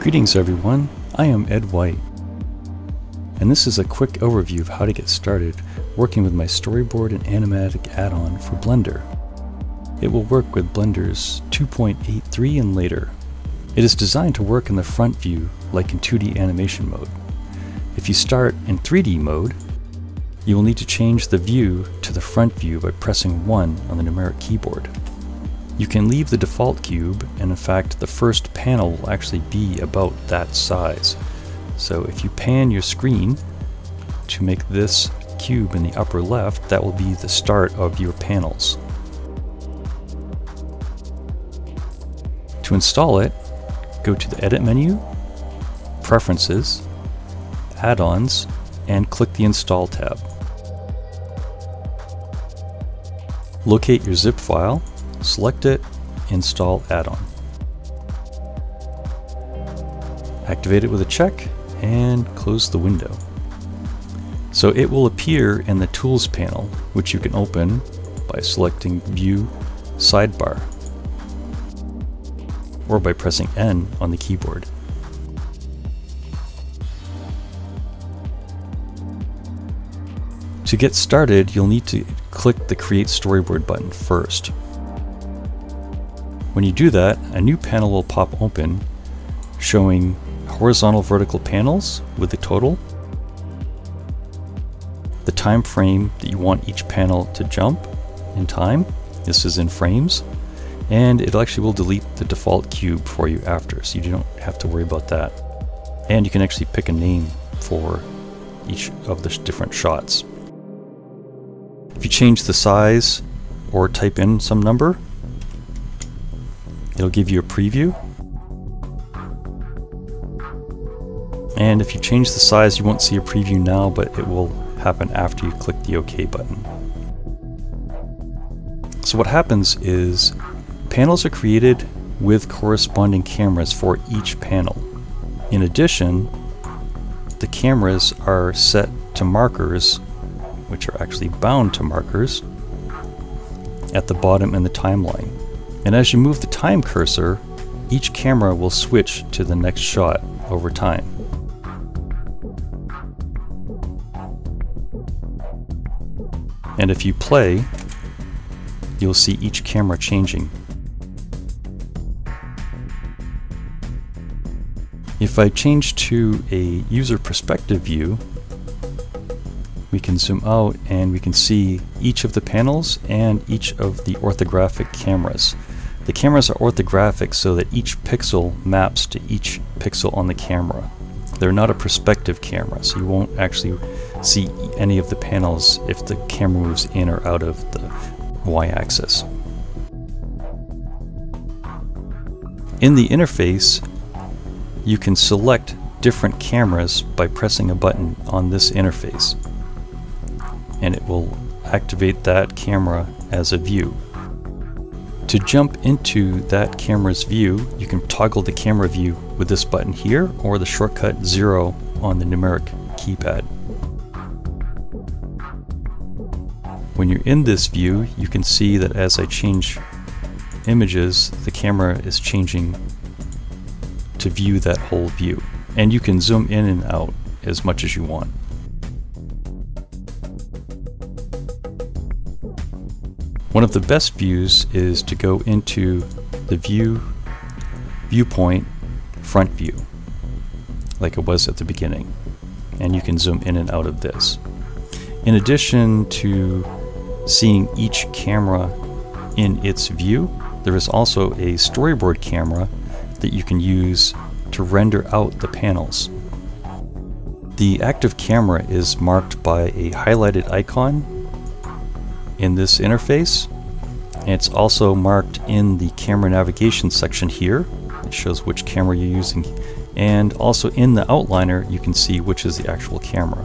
Greetings everyone, I am Ed White, and this is a quick overview of how to get started working with my storyboard and animatic add-on for Blender. It will work with Blender's 2.83 and later. It is designed to work in the front view like in 2D animation mode. If you start in 3D mode, you will need to change the view to the front view by pressing 1 on the numeric keyboard. You can leave the default cube, and in fact the first panel will actually be about that size. So if you pan your screen to make this cube in the upper left, that will be the start of your panels. To install it, go to the Edit menu, Preferences, Add-ons, and click the Install tab. Locate your zip file select it, install add-on. Activate it with a check and close the window. So it will appear in the Tools panel, which you can open by selecting View Sidebar or by pressing N on the keyboard. To get started, you'll need to click the Create Storyboard button first. When you do that, a new panel will pop open showing horizontal vertical panels with the total, the time frame that you want each panel to jump in time, this is in frames, and it actually will delete the default cube for you after, so you don't have to worry about that. And you can actually pick a name for each of the different shots. If you change the size or type in some number, It'll give you a preview. And if you change the size, you won't see a preview now, but it will happen after you click the OK button. So what happens is panels are created with corresponding cameras for each panel. In addition, the cameras are set to markers, which are actually bound to markers, at the bottom in the timeline. And as you move the time cursor, each camera will switch to the next shot over time. And if you play, you'll see each camera changing. If I change to a user perspective view, we can zoom out and we can see each of the panels and each of the orthographic cameras. The cameras are orthographic so that each pixel maps to each pixel on the camera. They're not a perspective camera, so you won't actually see any of the panels if the camera moves in or out of the y-axis. In the interface, you can select different cameras by pressing a button on this interface and it will activate that camera as a view. To jump into that camera's view, you can toggle the camera view with this button here or the shortcut 0 on the numeric keypad. When you're in this view, you can see that as I change images, the camera is changing to view that whole view. And you can zoom in and out as much as you want. One of the best views is to go into the view viewpoint front view like it was at the beginning and you can zoom in and out of this. In addition to seeing each camera in its view, there is also a storyboard camera that you can use to render out the panels. The active camera is marked by a highlighted icon in this interface. It's also marked in the camera navigation section here. It shows which camera you're using. And also in the outliner, you can see which is the actual camera.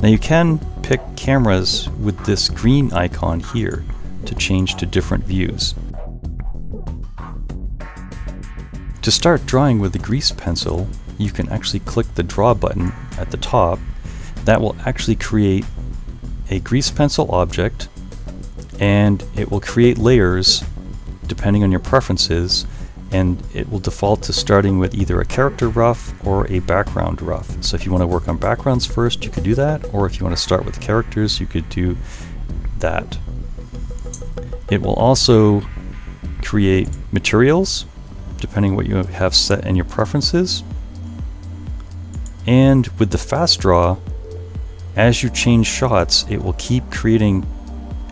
Now you can pick cameras with this green icon here to change to different views. To start drawing with the grease pencil, you can actually click the draw button at the top. That will actually create a grease pencil object and it will create layers depending on your preferences and it will default to starting with either a character rough or a background rough. So if you want to work on backgrounds first, you could do that, or if you want to start with characters, you could do that. It will also create materials, depending what you have set in your preferences. And with the fast draw, as you change shots, it will keep creating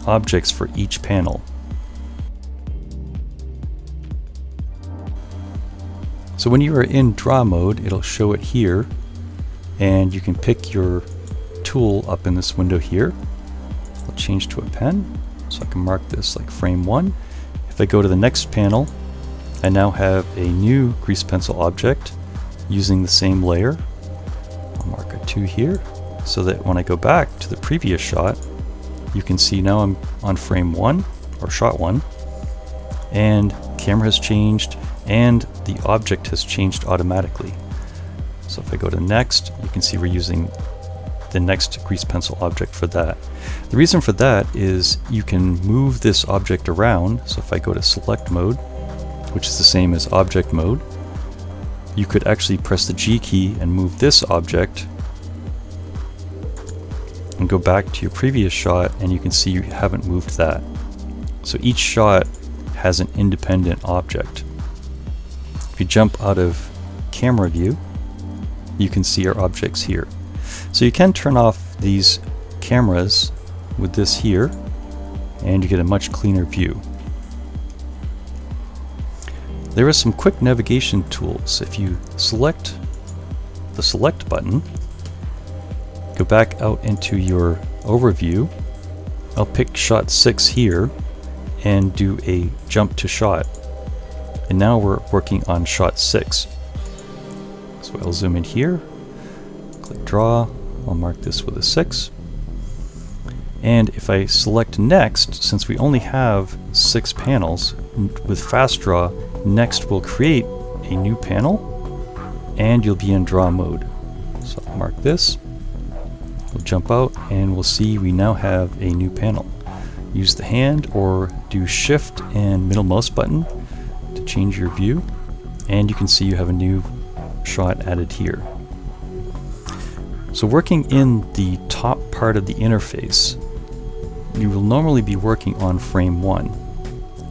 objects for each panel. So when you are in draw mode, it'll show it here, and you can pick your tool up in this window here. I'll change to a pen, so I can mark this like frame 1. If I go to the next panel, I now have a new grease pencil object using the same layer. I'll mark a 2 here, so that when I go back to the previous shot, you can see now I'm on frame 1, or shot 1, and camera has changed, and the object has changed automatically. So if I go to next, you can see we're using the next grease pencil object for that. The reason for that is you can move this object around. So if I go to select mode, which is the same as object mode, you could actually press the G key and move this object and go back to your previous shot and you can see you haven't moved that. So each shot has an independent object. If you jump out of camera view, you can see our objects here. So you can turn off these cameras with this here and you get a much cleaner view. There are some quick navigation tools. If you select the select button, go back out into your overview, I'll pick shot 6 here and do a jump to shot. And now we're working on shot 6. So I'll zoom in here, click draw, I'll mark this with a 6. And if I select next, since we only have 6 panels, with fast draw, next will create a new panel and you'll be in draw mode. So I'll mark this, we'll jump out and we'll see we now have a new panel. Use the hand or do shift and middle mouse button to change your view and you can see you have a new shot added here. So working in the top part of the interface, you will normally be working on frame 1.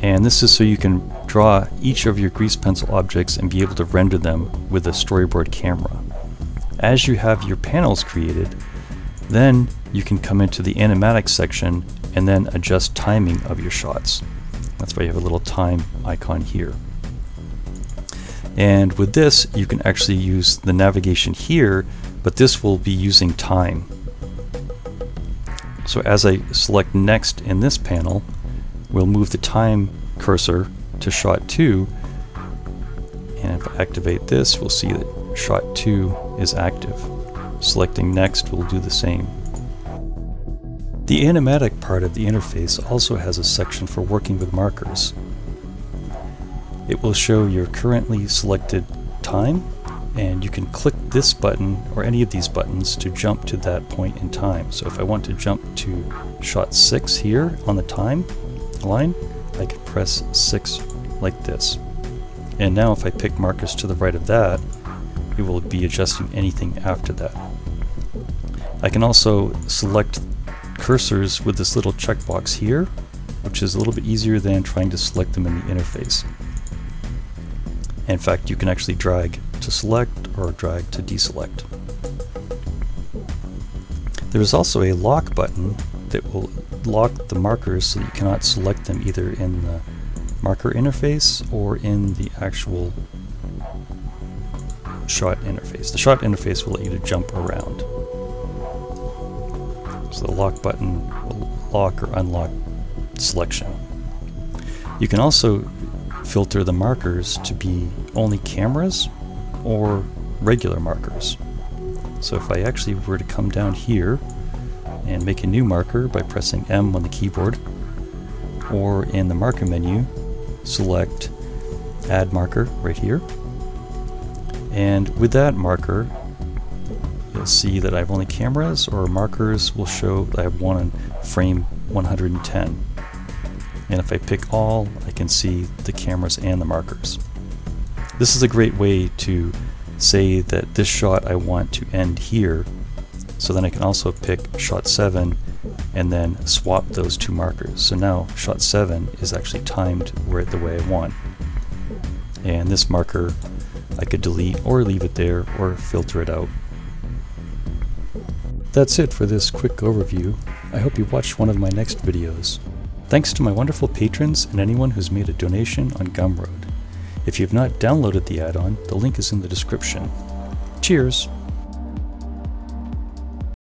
And this is so you can draw each of your grease pencil objects and be able to render them with a storyboard camera. As you have your panels created, then you can come into the animatics section and then adjust timing of your shots. That's why you have a little time icon here. And with this, you can actually use the navigation here, but this will be using time. So as I select next in this panel, we'll move the time cursor to shot 2. And if I activate this, we'll see that shot 2 is active. Selecting next will do the same. The animatic part of the interface also has a section for working with markers. It will show your currently selected time and you can click this button or any of these buttons to jump to that point in time. So if I want to jump to shot 6 here on the time line, I can press 6 like this. And now if I pick markers to the right of that, it will be adjusting anything after that. I can also select cursors with this little checkbox here, which is a little bit easier than trying to select them in the interface. In fact, you can actually drag to select or drag to deselect. There is also a lock button that will lock the markers so you cannot select them either in the marker interface or in the actual shot interface. The shot interface will let you to jump around. So the lock button will lock or unlock selection. You can also filter the markers to be only cameras or regular markers. So if I actually were to come down here and make a new marker by pressing M on the keyboard, or in the marker menu, select add marker right here. And with that marker, you'll see that I have only cameras or markers will show that I have one on frame 110. And if I pick all, I can see the cameras and the markers. This is a great way to say that this shot I want to end here so then I can also pick shot 7 and then swap those two markers. So now shot 7 is actually timed where the way I want. And this marker I could delete or leave it there or filter it out. That's it for this quick overview. I hope you watched one of my next videos. Thanks to my wonderful patrons and anyone who's made a donation on Gumroad. If you've not downloaded the add-on, the link is in the description. Cheers!